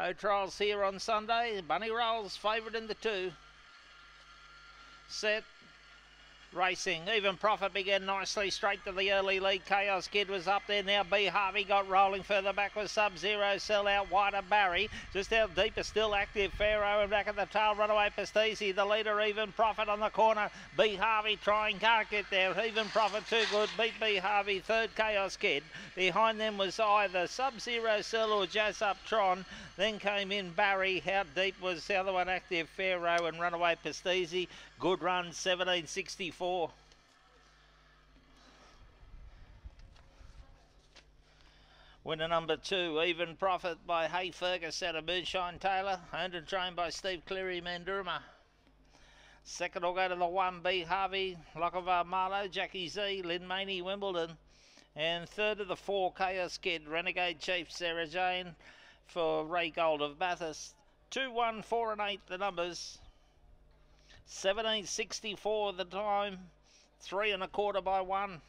No trials here on Sunday. Bunny Rolls favourite in the two. Set. Racing. Even Profit began nicely straight to the early lead. Chaos Kid was up there. Now B Harvey got rolling further back with Sub Zero. Sell out wider Barry. Just out deeper still active Pharaoh and back at the tail runaway Pastisi. The leader Even Profit on the corner. B Harvey trying can't get there. Even Profit too good. Beat B Harvey. Third Chaos Kid. Behind them was either Sub Zero Sell or Jazz Up Tron. Then came in Barry. How deep was the other one active Pharaoh and runaway Pastisi. Good run 1764 four. Winner number two, Even Profit by Hay Fergus out of Moonshine Taylor. Owned and trained by Steve Cleary, Mandurama. Second will go to the 1B, Harvey, Lochinvar Marlow, Jackie Z, Lynn Maney, Wimbledon. And third of the four, Chaos Kid, Renegade Chief, Sarah Jane for Ray Gold of Bathurst. 2, 1, 4 and 8 the numbers. 1764 the time. Three and a quarter by one.